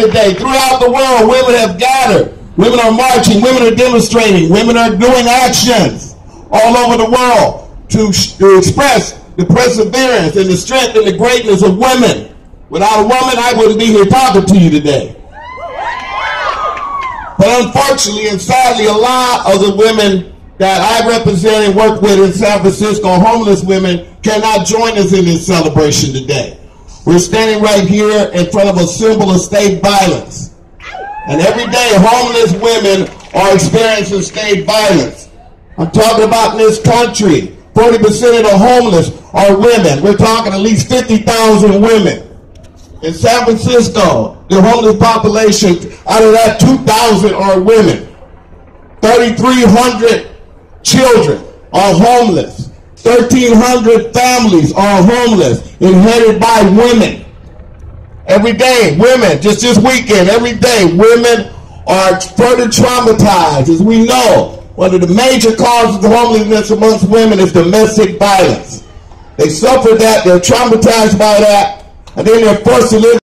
today. Throughout the world, women have gathered. Women are marching. Women are demonstrating. Women are doing actions all over the world to, to express the perseverance and the strength and the greatness of women. Without a woman, I wouldn't be here talking to you today. But unfortunately and sadly, a lot of the women that I represent and work with in San Francisco, homeless women, cannot join us in this celebration today. We're standing right here in front of a symbol of state violence. And every day, homeless women are experiencing state violence. I'm talking about in this country, 40% of the homeless are women. We're talking at least 50,000 women. In San Francisco, the homeless population, out of that, 2,000 are women. 3,300 children are homeless. 1,300 families are homeless and headed by women. Every day, women, just this weekend, every day, women are further traumatized. As we know, one of the major causes of homelessness amongst women is domestic violence. They suffer that, they're traumatized by that, and then they're forced to live